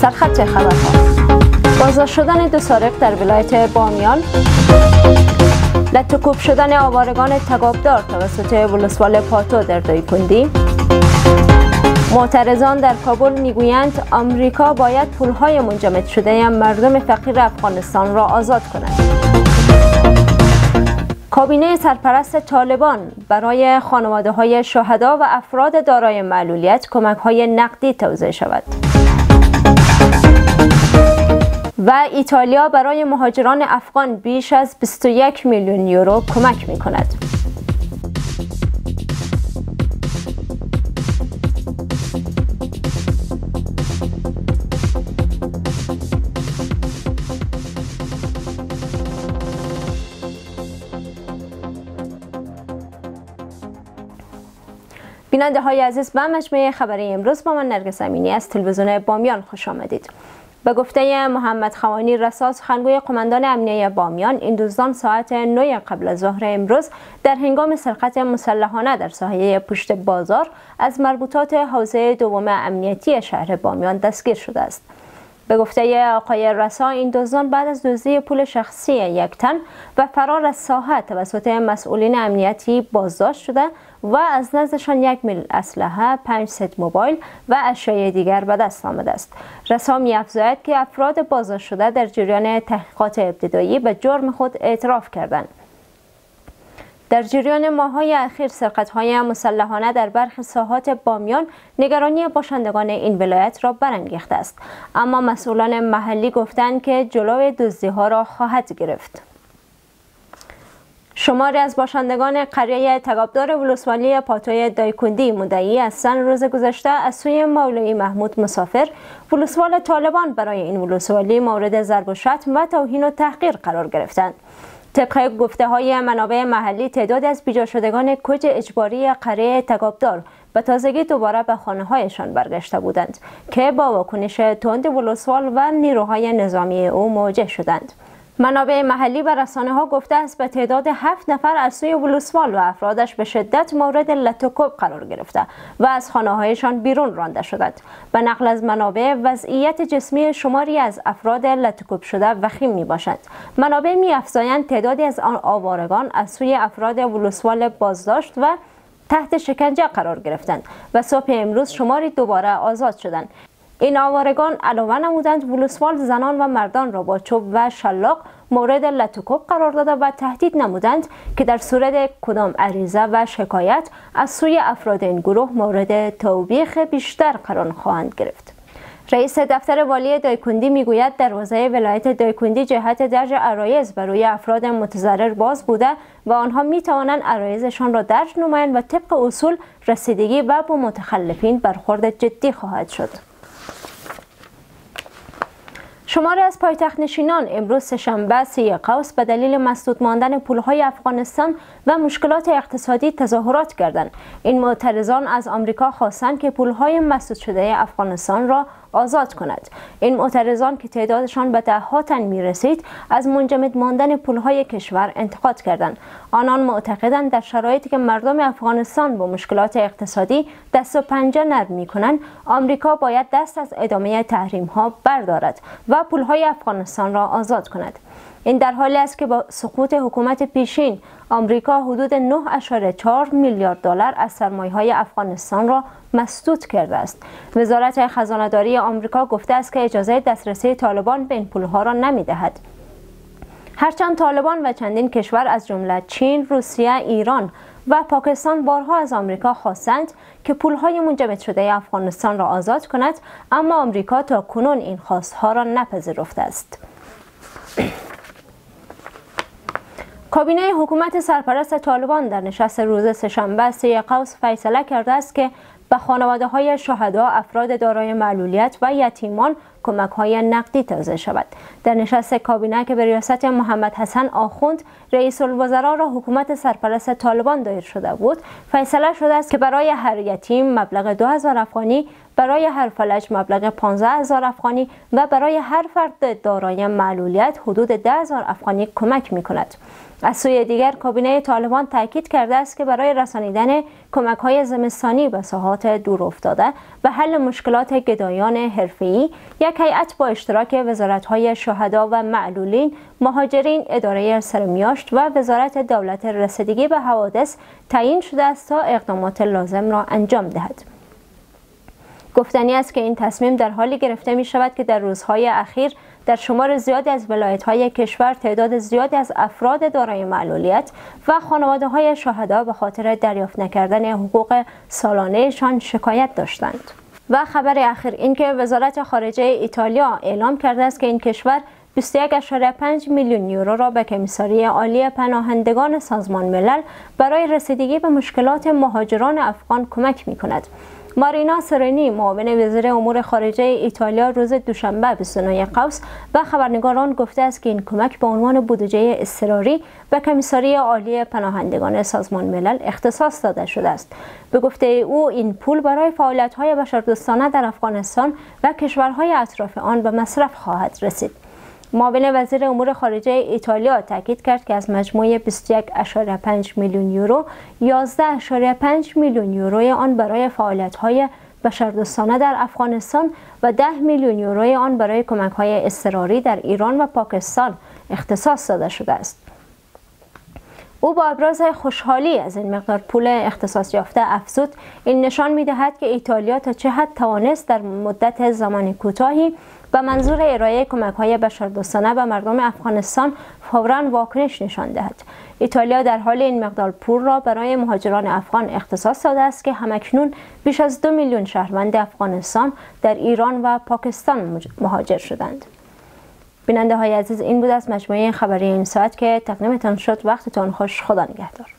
سرخط خبرها. بازداشت شدن دو سارق در ولایت بامیان. لطکوب شدن آوارگان تگابدار توسط ولسوال پاتو در دایکندی معترضان در کابل می‌گویند آمریکا باید پولهای منجمد شده مردم فقیر افغانستان را آزاد کند. کابینه سرپرست طالبان برای خانواده های شهدا و افراد دارای معلولیت کمک های نقدی توزیع شود. و ایتالیا برای مهاجران افغان بیش از 21 میلیون یورو کمک می کند. بیننده های عزیز به مجموعه خبری امروز با من نرگس امینی از تلویزیون بامیان خوش آمدید. به گفته محمد خوانی رسا سخنگوی قماندان امنیه بامیان این دوزدان ساعت 9 قبل از ظهر امروز در هنگام سرقت مسلحانه در ساحه پشت بازار از مربوطات حوزه دوم امنیتی شهر بامیان دستگیر شده است. به گفته آقای رسا این دزدان بعد از دزدی پول شخصی یک تن و فرار از ساحه توسط مسئولین امنیتی بازداشت شده و از نزدشان یک میل اسلحه، پنج ست موبایل و اشیاء دیگر به دست آمده است. رسا می که افراد بازداشت شده در جریان تحقیقات ابتدایی به جرم خود اعتراف کردند. در جریان ماهای اخیر سرقت های مسلحانه در برخی ساحات بامیان نگرانی باشندگان این ولایت را برانگیخته است. اما مسئولان محلی گفتند که جلوی دزدی ها را خواهد گرفت. شماری از باشندگان قریه تگابدار ولسوالی پاتوی دایکندی مدعی هستند. روز گذشته از سوی مولوی محمود مسافر ولسوال طالبان برای این ولسوالی مورد ضرب و شتم و توهین و تحقیر قرار گرفتند. طبق گفته های منابع محلی تعداد از بیجا شدگان کج اجباری قریه تگابدار به تازگی دوباره به خانه هایشان برگشته بودند که با واکنش تند ولسوال و نیروهای نظامی او مواجه شدند. منابع محلی و رسانه ها گفته است به تعداد هفت نفر از سوی ولسوال و افرادش به شدت مورد لطوکوب قرار گرفته و از خانه هایشان بیرون رانده شدند. به نقل از منابع وضعیت جسمی شماری از افراد لطوکوب شده وخیم می باشند منابع می افزایند تعدادی از آن آوارگان از سوی افراد ولسوال بازداشت و تحت شکنجه قرار گرفتند و صبح امروز شماری دوباره آزاد شدند. این آوارگان علاوه نمودند ولسوال زنان و مردان را با چوب و شلاق مورد لطوکوب قرار داده و تهدید نمودند که در صورت کدام عریضه و شکایت از سوی افراد این گروه مورد توبیخ بیشتر قرار خواهند گرفت. رئیس دفتر والی دایکندی می‌گوید دروازه ولایت دایکندی جهت درج عرایز برای افراد متضرر باز بوده و آنها می توانند عرایزشان را درج نمایند و طبق اصول رسیدگی و با متخلفین برخورد جدی خواهد شد. شماری از پایتخت نشینان امروز سهشنبه سی قوس به دلیل مسدود ماندن پولهای افغانستان و مشکلات اقتصادی تظاهرات کردند. این معترضان از آمریکا خواستند که پولهای مسدود شده افغانستان را آزاد کند. این معترضان که تعدادشان به ده تن می رسید از منجمد ماندن پولهای کشور انتقاد کردند. آنان معتقدند در شرایطی که مردم افغانستان با مشکلات اقتصادی دست و پنجه نرم می کنند آمریکا باید دست از ادامه تحریم ها بردارد و پولهای افغانستان را آزاد کند. این در حالی است که با سقوط حکومت پیشین آمریکا حدود 9.4 میلیارد دلار از سرمایه های افغانستان را مسدود کرده است. وزارت خزانهداری آمریکا گفته است که اجازه دسترسی طالبان به این پولها را نمی دهد هرچند طالبان و چندین کشور از جمله چین، روسیه، ایران و پاکستان بارها از آمریکا خواستند که پولهای منجمد شده افغانستان را آزاد کند اما آمریکا تا کنون این خواستها را نپذیرفته است. کابینه حکومت سرپرست طالبان در نشست روز سهشنبه سه قوس فیصله کرده است که به خانواده های شهدا افراد دارای معلولیت و یتیمان کمک های نقدی توزیع شود. در نشست کابینه که به ریاست محمد حسن آخوند رئیس الوزراء را حکومت سرپرست طالبان دایر شده بود فیصله شده است که برای هر یتیم مبلغ 2000 افغانی برای هر فلج مبلغ 15 هزار افغانی و برای هر فرد دارای معلولیت حدود 10 هزار افغانی کمک می کند. از سوی دیگر کابینه طالبان تاکید کرده است که برای رسانیدن کمک های زمستانی به ساحات دور افتاده و حل مشکلات گدایان حرفه‌ای یک هیئت با اشتراک وزارت های شهدا و معلولین، مهاجرین، اداره سرمیاشت و وزارت دولت رسیدگی به حوادث تعیین شده است تا اقدامات لازم را انجام دهد. گفتنی است که این تصمیم در حالی گرفته می شود که در روزهای اخیر در شمار زیادی از ولایت های کشور تعداد زیادی از افراد دارای معلولیت و خانواده های شهدا به خاطر دریافت نکردن حقوق سالانهشان شکایت داشتند. و خبر اخیر اینکه وزارت خارجه ایتالیا اعلام کرده است که این کشور 21.5 میلیون یورو را به کمیساری عالی پناهندگان سازمان ملل برای رسیدگی به مشکلات مهاجران افغان کمک می کند. مارینا سرنی معاون وزیر امور خارجه ایتالیا روز دوشنبه به سنای قوس و خبرنگاران گفته است که این کمک به عنوان بودجه اضطراری به کمیساری عالی پناهندگان سازمان ملل اختصاص داده شده است. به گفته او این پول برای فعالیت‌های بشردوستانه در افغانستان و کشورهای اطراف آن به مصرف خواهد رسید. معاون وزیر امور خارجه ایتالیا تاکید کرد که از مجموع 21.5 میلیون یورو 11.5 میلیون یورو آن برای فعالیت‌های بشردوستانه در افغانستان و 10 میلیون یورو آن برای کمک‌های اضطراری در ایران و پاکستان اختصاص داده شده است. او با ابراز خوشحالی از این مقدار پول اختصاص یافته افزود. این نشان می‌دهد که ایتالیا تا چه حد توانست در مدت زمانی کوتاهی و منظور ارائه کمک های بشردوستانه به مردم افغانستان فورا واکنش نشان دهد. ایتالیا در حال این مقدار پول را برای مهاجران افغان اختصاص داده است که همکنون بیش از دو میلیون شهروند افغانستان در ایران و پاکستان مهاجر شدند. بیننده های عزیز این بود از مجموعه خبری این ساعت که تقدیمتان شد. وقتتان خوش. خدا نگهدار.